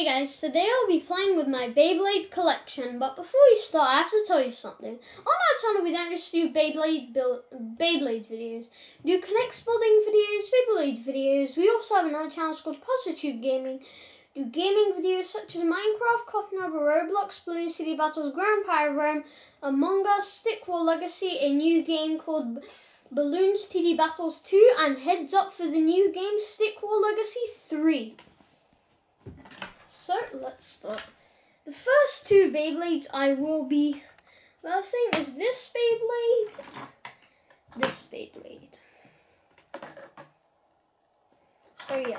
Hey guys, today I'll be playing with my Beyblade collection, but before we start, I have to tell you something. On our channel, we don't just do Beyblade Beyblade videos. We do K'NEX building videos, Beyblade videos. We also have another channel called Parsatube Gaming. We do gaming videos such as Minecraft, Cotton Harbor, Roblox, Bloons TD Battles, Grand Rome, Among Us, Stick War Legacy, a new game called Bloons TD Battles 2, and heads up for the new game Stick War Legacy 3. So let's start. The first two Beyblades I will be versing is this Beyblade, this Beyblade. So yeah.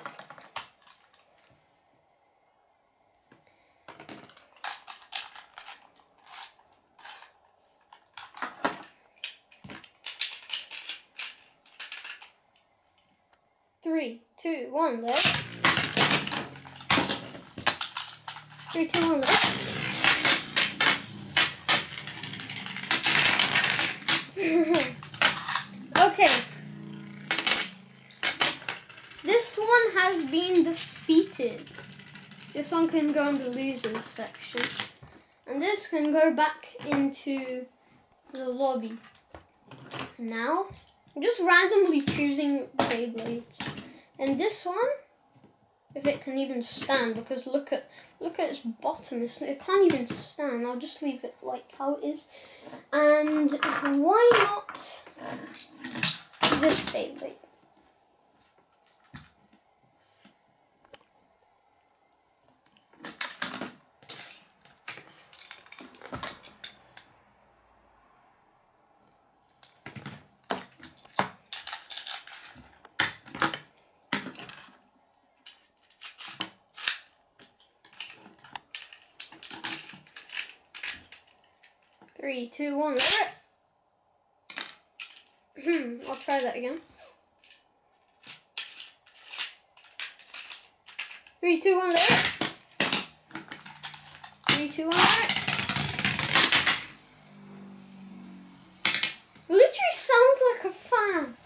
Three, two, one, let's. Three, two, one, let's. okay. This one has been defeated. This one can go in the losers section. And this can go back into the lobby. Now, I'm just randomly choosing Beyblades. And this one, if it can even stand, because look at look at its bottom, it's, it can't even stand. I'll just leave it like how it is. And why not this Beyblade? Three, two, one. Hmm, I'll try that again. Three, two, one, let it. Three, two, one, let it. Literally sounds like a fan.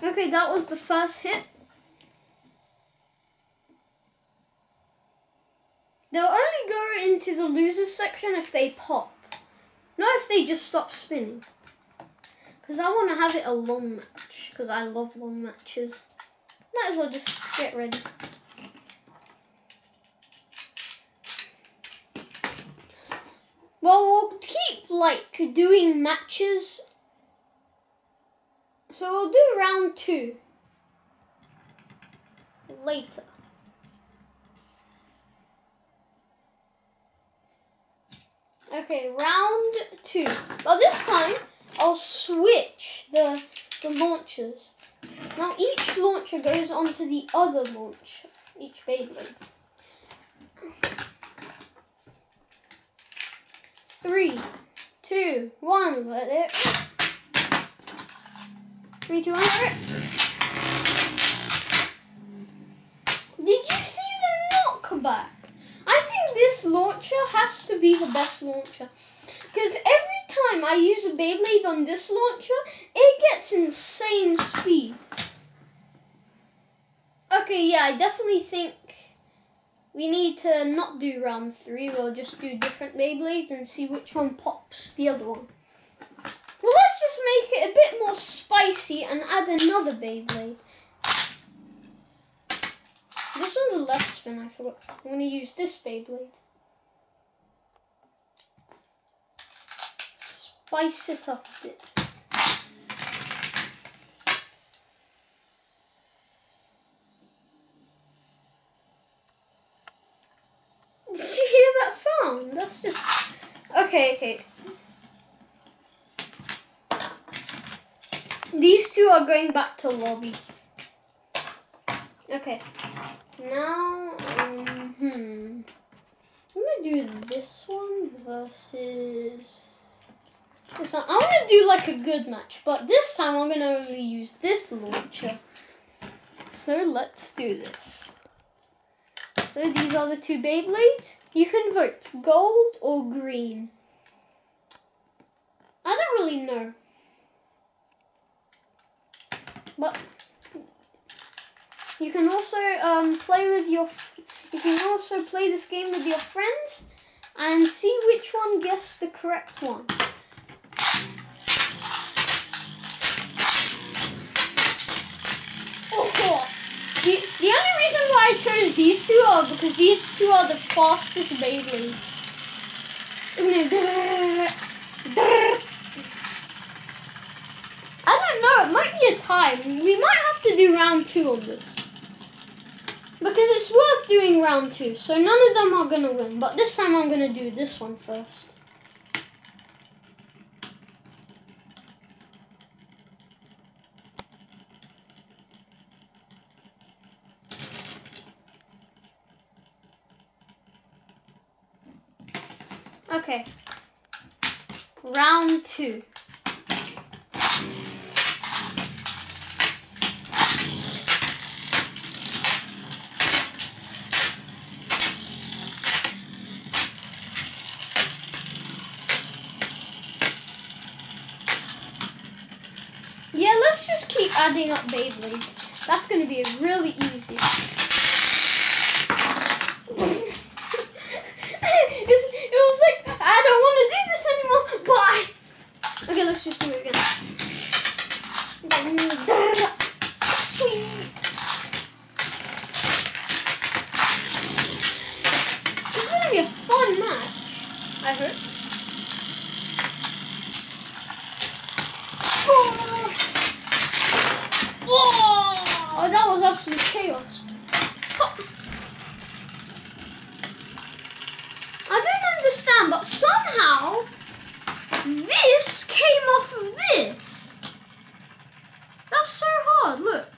Okay, that was the first hit. They'll only go into the losers section if they pop. They just stop spinning. Because I want to have it a long match. Because I love long matches. Might as well just get ready. Well, we'll keep, like, doing matches. So we'll do round two. Later. Okay, round two. Well, this time I'll switch the the launchers. Now each launcher goes onto the other launcher, each Beyblade. Three, two, one, let it. Three, two, one, let it. Did you see the knockback? This launcher has to be the best launcher. Because every time I use a Beyblade on this launcher, it gets insane speed. Okay, yeah, I definitely think we need to not do round three. We'll just do different Beyblades and see which one pops the other one. Well, let's just make it a bit more spicy and add another Beyblade. This one's a left spin, I forgot. I'm going to use this Beyblade. Spice it up a bit. Did you hear that sound? That's just... Okay, okay. These two are going back to lobby. Okay. Now, um, hmm. I'm gonna do this one versus this one. I'm gonna do like a good match, but this time I'm gonna only use this launcher. So let's do this. So these are the two Beyblades. You can vote gold or green. I don't really know. But you can also um, play with your. If can also play this game with your friends and see which one guessed the correct one. Oh, the, the only reason why I chose these two are because these two are the fastest Beyblades. I don't know, it might be a tie. We might have to do round two of this. Because it's worth doing round two, so none of them are going to win. But this time I'm going to do this one first. Okay. Round two. Yeah, let's keep adding up Beyblades. That's going to be really easy. it was like, I don't want to do this anymore. Bye. Okay, let's just do it again. This is going to be a fun match, I hope. Oh, that was absolute chaos. I don't understand, but somehow this came off of this. That's so hard, look.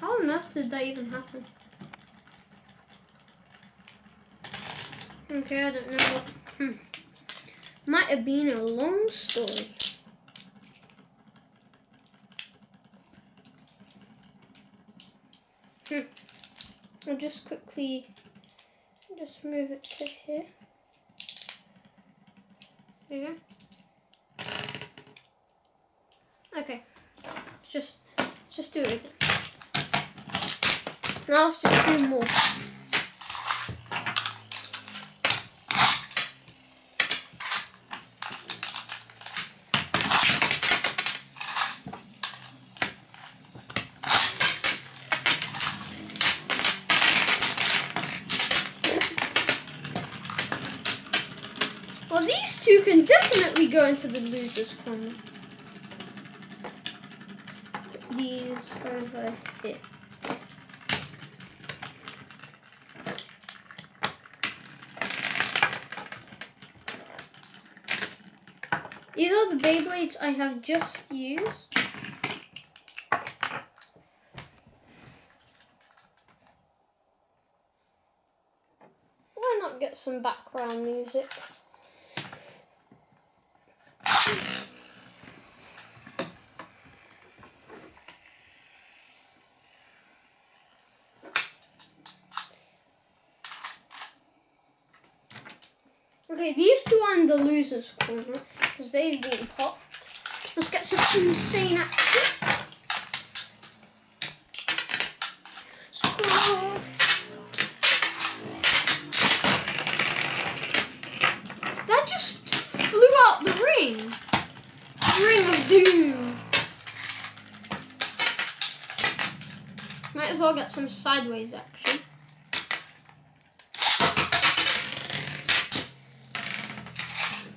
How on earth did that even happen? Okay, I don't know. Hmm. Might have been a long story. Hmm. I'll just quickly just move it to here. There you go. Okay. Just just do it again. Now let's just do more. Well, these two can definitely go into the loser's corner. Put these over here. These are the Beyblades I have just used. Why not get some background music? Okay, these two are in the loser's corner because they've been popped. Let's get some insane action. That just flew out the ring. Ring of Doom. Might as well get some sideways action.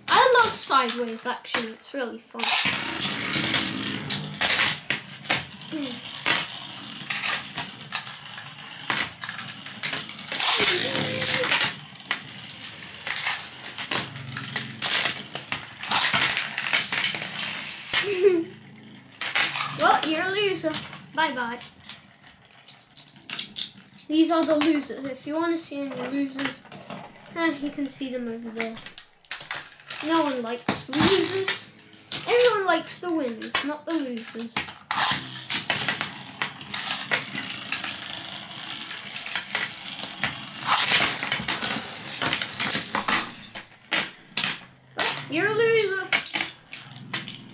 I love sideways action, it's really fun. well, you're a loser. Bye bye. These are the losers. If you want to see any losers, eh, you can see them over there. No one likes losers. Everyone likes the winners, not the losers. You're a loser.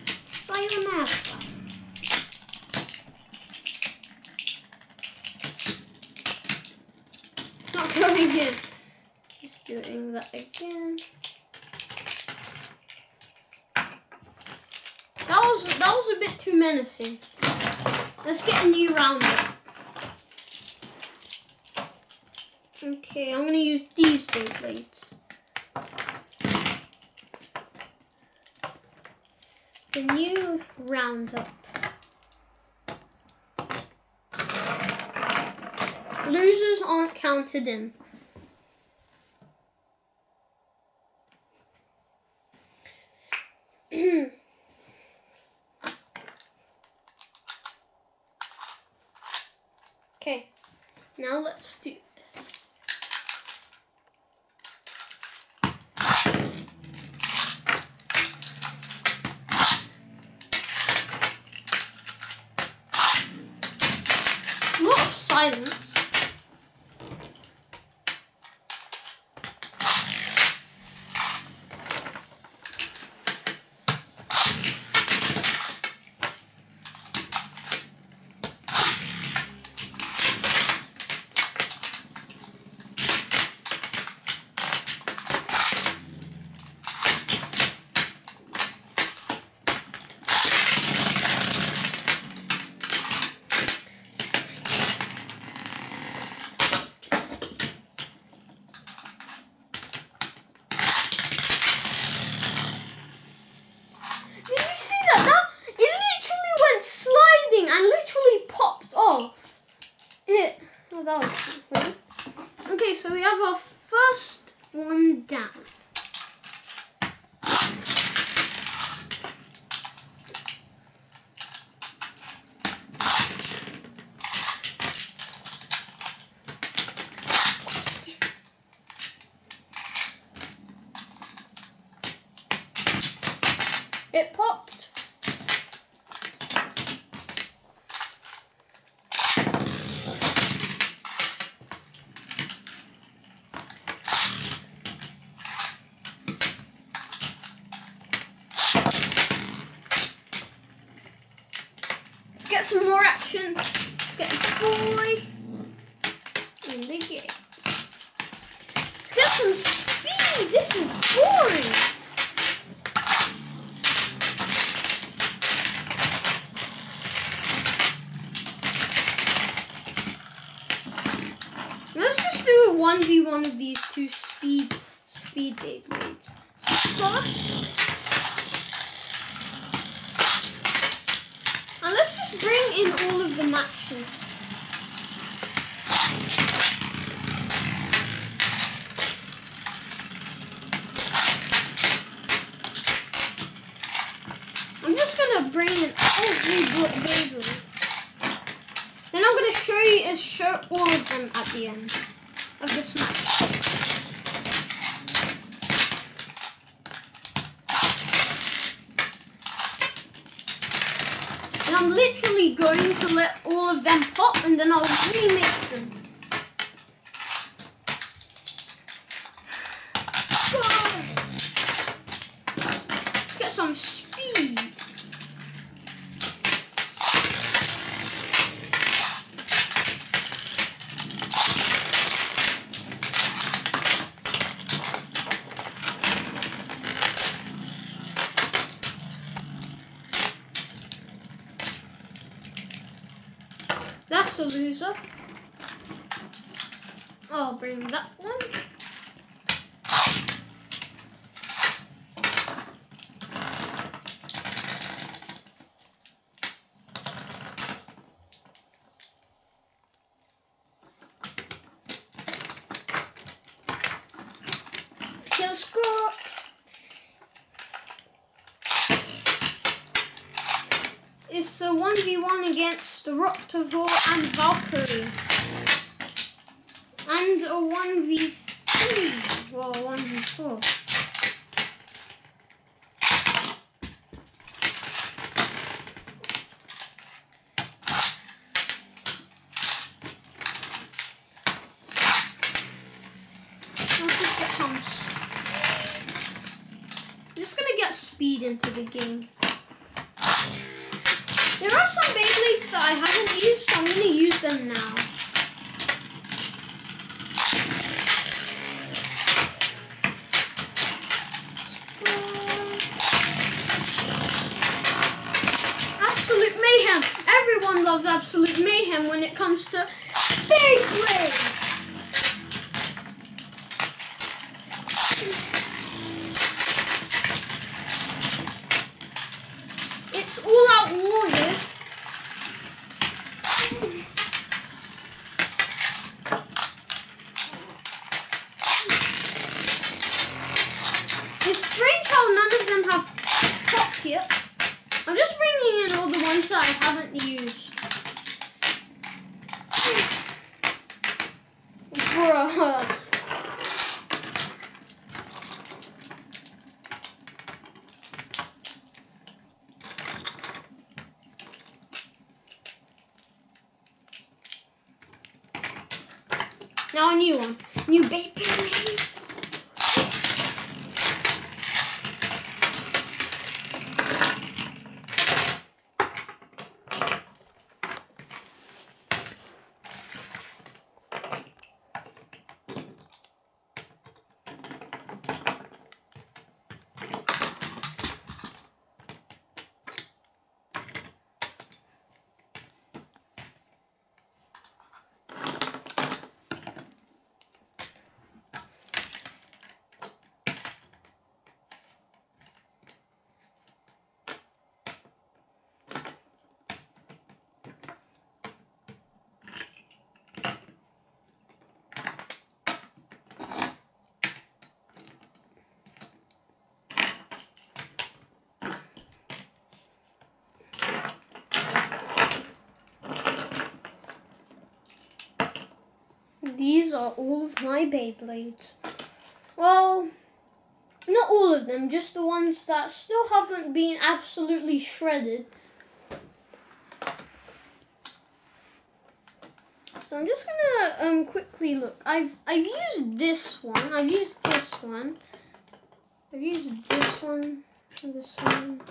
Sayonara. not going in. Just doing that again. That was that was a bit too menacing. Let's get a new round. Okay, I'm gonna use these Beyblades. The new roundup. Losers aren't counted in. okay, now let's do this. A lot of silence. Did you see that? That it literally went sliding and literally popped off. It. Oh, that was weird. Okay, so we have our first one down. It popped. Let's get some more action. Let's get this boy in the game. Let's get some speed. This is boring. Let's just do a 1v1 of these two speed speed Beyblades. Start. And let's just bring in all of the matches. I'm just gonna bring in every Beyblade. Then I'm gonna show you uh, show all of them at the end of this match. I'm literally going to let all of them pop and then I'll remix them. Let's get some speed. I'll bring that one. Kill score. It's a 1v1 against Roctavor and Valkyrie. And a 1v3. Well, 1v4. Let's get some. just gonna get speed into the game. There are some blocks that I haven't used, so I'm going to use them now. Absolute mayhem. Everyone loves absolute mayhem when it comes to big rigs. A new one. New Beyblade. These are all of my Beyblades. Well, not all of them, just the ones that still haven't been absolutely shredded. So I'm just gonna um quickly look. I've I've used this one. I've used this one. I've used this one. This one.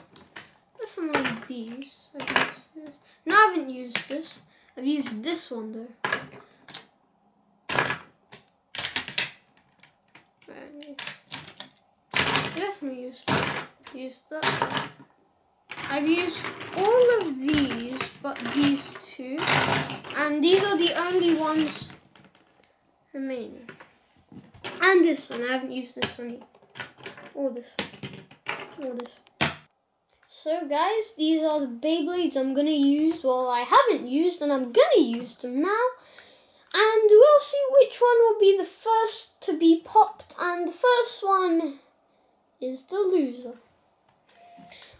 Definitely these. I've used this. No, I haven't used this. I've used this one though. Definitely used used that. I've used all of these, but these two, and these are the only ones remaining. And this one, I haven't used this one. Or this one. Or this one. So guys, these are the Beyblades I'm gonna use. Well, I haven't used, and I'm gonna use them now. And we'll see which one will be the first to be popped, and the first one is the loser.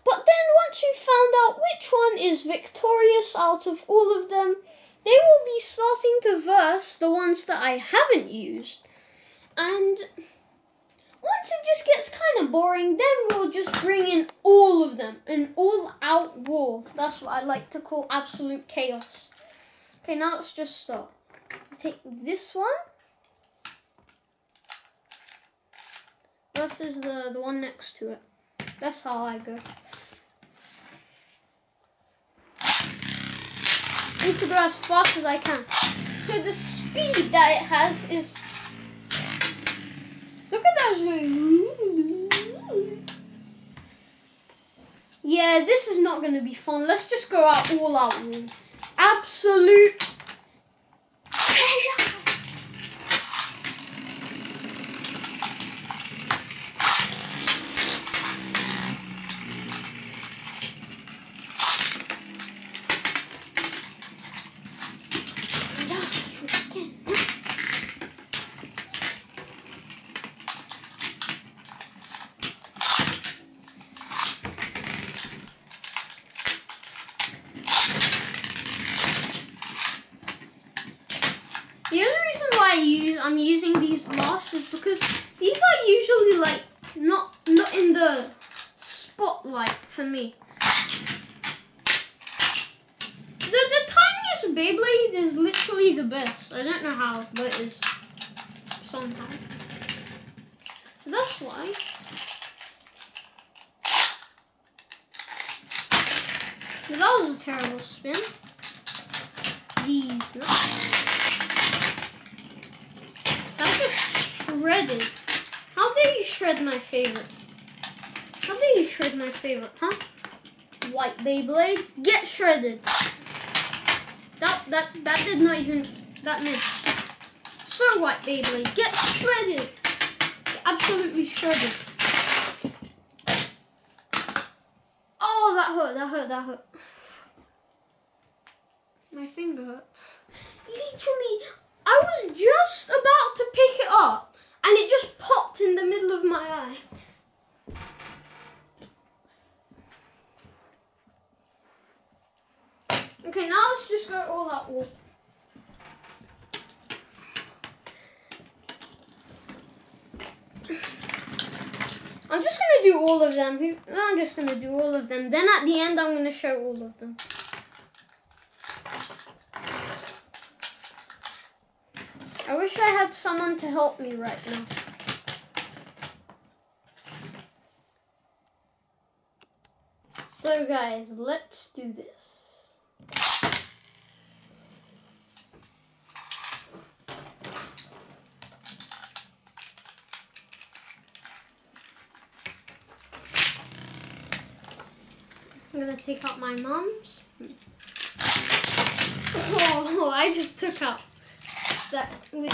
But then once you've found out which one is victorious out of all of them, they will be starting to verse the ones that I haven't used. And once it just gets kind of boring, then we'll just bring in all of them, an all-out war. That's what I like to call absolute chaos. Okay, now let's just start. Take this one. This is the, the one next to it. That's how I go. I need to go as fast as I can. So the speed that it has is... Look at those. Yeah, this is not going to be fun. Let's just go out all out. Absolute chaos. The only reason why I use I'm using these last because these are usually like not not in the spotlight for me. The the tiniest Beyblade is literally the best. I don't know how, but it is somehow. So that's why. But that was a terrible spin. These nuts. That's just shredded. How dare you shred my favorite? How dare you shred my favorite, huh? White Beyblade, get shredded. That that that did not even that missed. So white Beyblade, get shredded. Absolutely shredded. Oh, that hurt, that hurt, that hurt. My finger hurt. Literally, I was just about to pick it up and it just popped in the middle of my eye. Okay, now let's just go all out wall. I'm just gonna do all of them. I'm just gonna do all of them. Then at the end, I'm gonna show all of them. I wish I had someone to help me right now. So guys, let's do this. I'm gonna take out my mom's. Oh, I just took out that with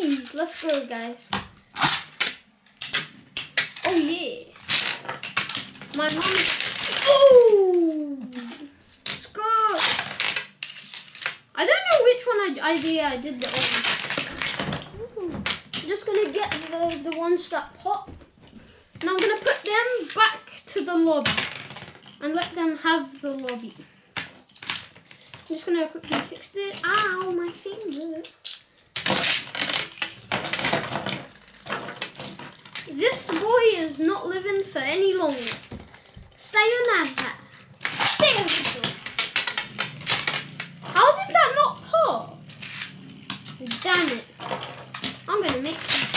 ease. Let's go, guys. Oh, yeah. My mom. Oh! Scott! I don't know which one I, I did. I did the other. I'm just gonna get the, the ones that pop. And I'm gonna put them back to the lobby. And let them have the lobby. I'm just gonna quickly fix it. Ow, my finger. This boy is not living for any longer. Sayonara. How did that not pop? Damn it. I'm gonna make pop.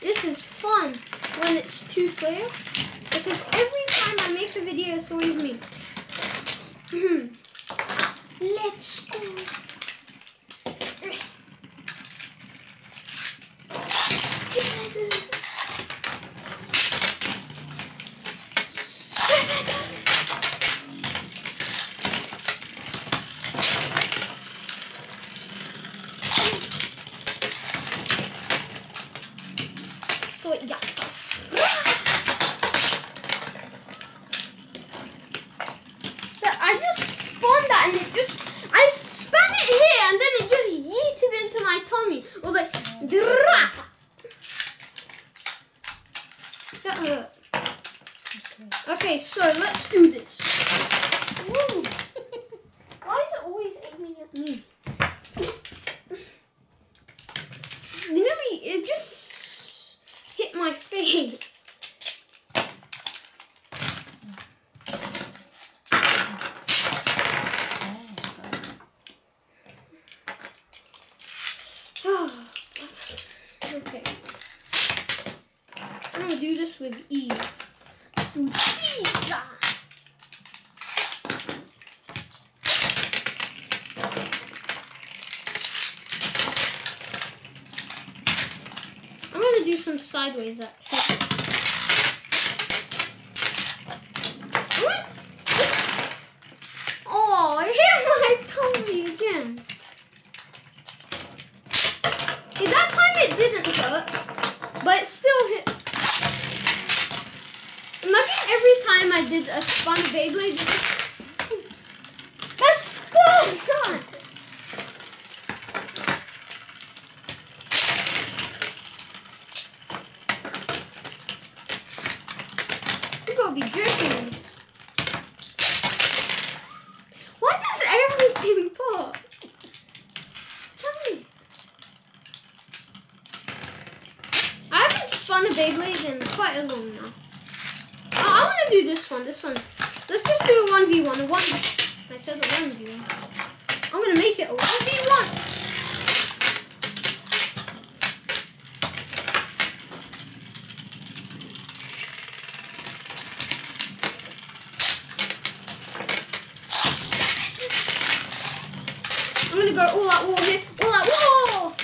This is fun when it's two player because every time I make a video it's always me. Let's go. So yeah. I just spawned that and it just I span it here and then it just yeeted into my tummy. It was like Drah! That hurt. Okay, so let's do this. Woo. Why is it always aiming at me? You know, it just hit my face. okay. I'm gonna do this with ease. Do ease. I'm gonna do some sideways actually. Oh, my again. That time it didn't but it still hit. Every time I did a spun Beyblade, it just, oops. That's still not. You gonna be jerking me. Why does everything pop? Tell me. I haven't spun a Beyblade in quite a long now. Oh, I want to do this one. This one. Let's just do a 1v1. A 1 I said a 1v1. I'm going to make it a 1v1. I'm going to go all out war here. All out war!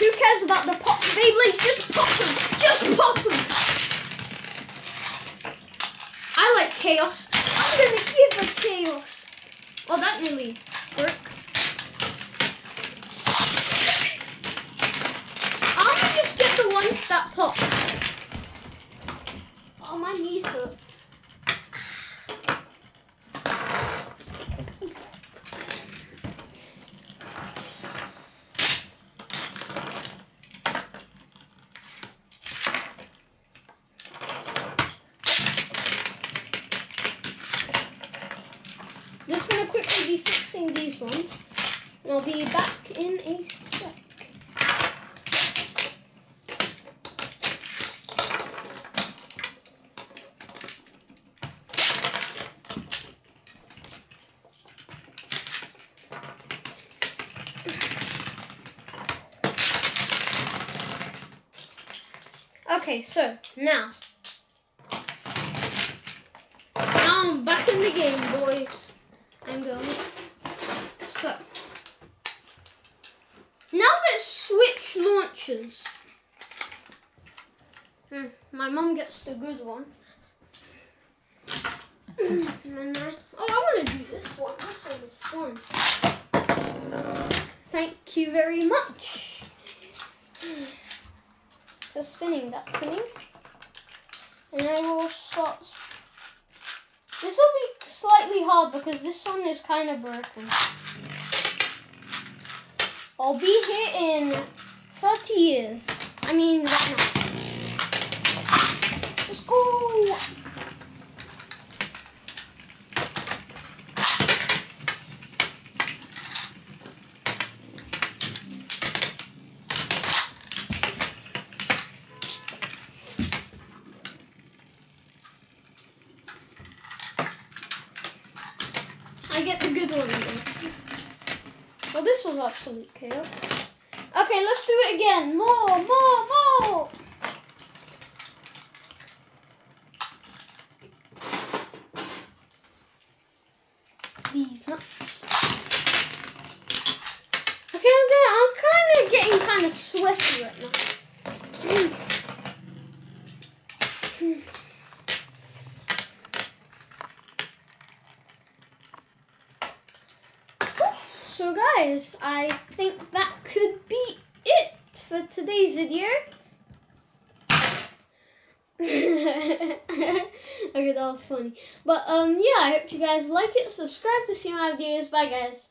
Who cares about the pop Beyblade? Just pop them. Just pop them. I like chaos. I'm gonna give a chaos. Oh, that nearly worked. I'm gonna just get the ones that pop. My knees. Just gonna quickly be fixing these ones. And I'll be back in a sec. Okay, so now. Now I'm back in the game, boys and girls. So. Now let's switch launchers. Hmm, my mum gets the good one. oh, I want to do this one. This one is fun. Thank you very much for spinning that me. And I will start. This will be slightly hard because this one is kind of broken. I'll be here in 30 years. I mean, right now. Let's go! I get the good one again. Well, this was absolute chaos. Okay, let's do it again. More, more, more. These nuts. Okay, I'm good. I'm kind of getting kind of sweaty right now. So guys, I think that could be it for today's video. okay, that was funny. But um yeah, I hope you guys like it. Subscribe to see my videos. Bye guys.